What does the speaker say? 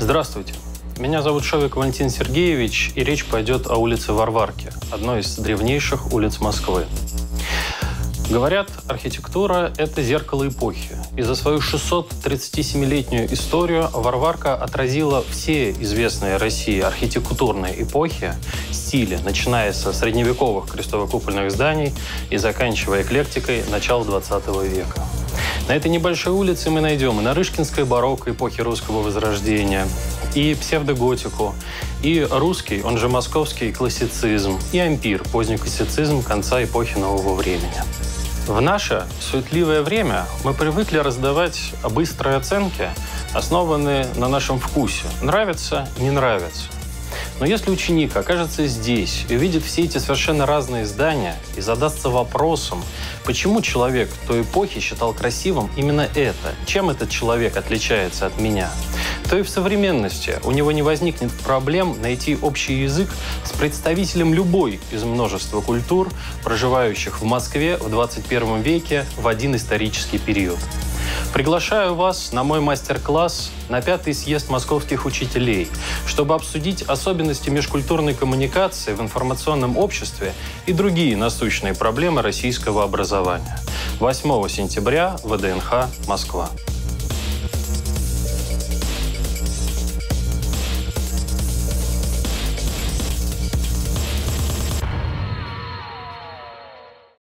Здравствуйте. Меня зовут Шовик Валентин Сергеевич, и речь пойдет о улице Варварки, одной из древнейших улиц Москвы. Говорят, архитектура – это зеркало эпохи. И за свою 637-летнюю историю Варварка отразила все известные России архитектурные эпохи, стили, начиная со средневековых крестово-купольных зданий и заканчивая эклектикой начала 20 века. На этой небольшой улице мы найдем и Нарышкинское барокко эпохи русского возрождения, и псевдоготику, и русский, он же московский классицизм, и ампир, поздний классицизм конца эпохи нового времени. В наше суетливое время мы привыкли раздавать быстрые оценки, основанные на нашем вкусе. Нравится, не нравится. Но если ученик окажется здесь и увидит все эти совершенно разные здания и задастся вопросом, почему человек той эпохи считал красивым именно это, чем этот человек отличается от меня, то и в современности у него не возникнет проблем найти общий язык с представителем любой из множества культур, проживающих в Москве в 21 веке в один исторический период. Приглашаю вас на мой мастер-класс на пятый съезд московских учителей, чтобы обсудить особенности межкультурной коммуникации в информационном обществе и другие насущные проблемы российского образования. 8 сентября, ВДНХ, Москва.